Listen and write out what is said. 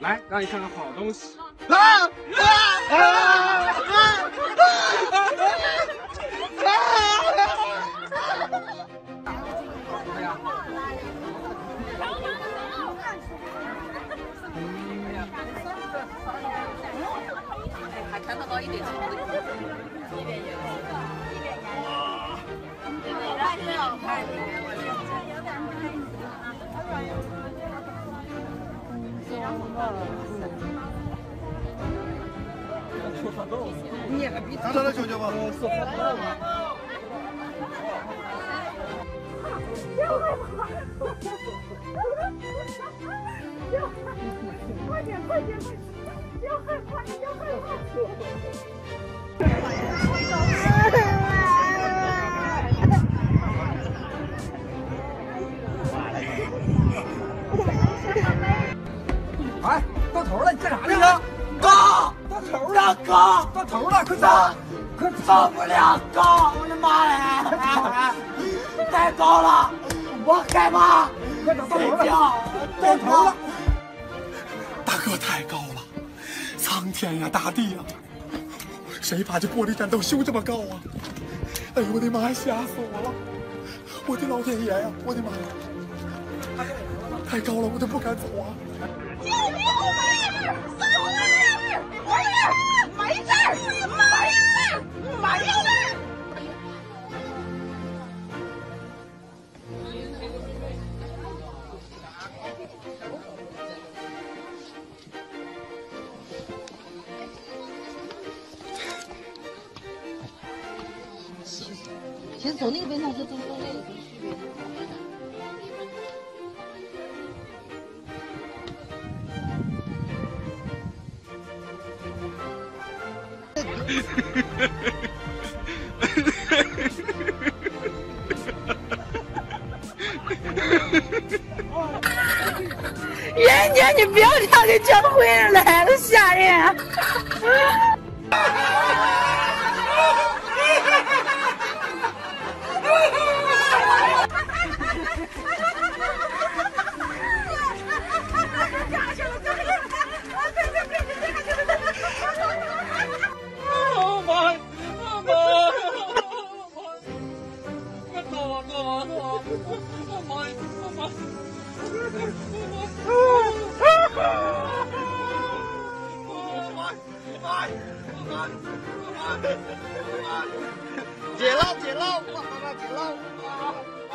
来，让你看看好东西。啊啊啊啊还看得到一点什么？一点有，一你还比他来瞧瞧吧。不要害怕，快点快点快点！哎，到头了，你干啥呢？哥，到头了，哥，到头了，快走，快走不了，哥，我的妈呀！太高了，我害怕，快走，到头了，到头了。大哥太高了，苍天呀，大地呀，谁把这玻璃栈道修这么高啊？哎呦我的妈呀，吓死我了！我的老天爷呀，我的妈呀！太高了，我都不敢走啊！其实从那个边上是中东那个区别。人家你不要这样给整回来了，吓人。解了，解了，我妈妈解了，啊啊！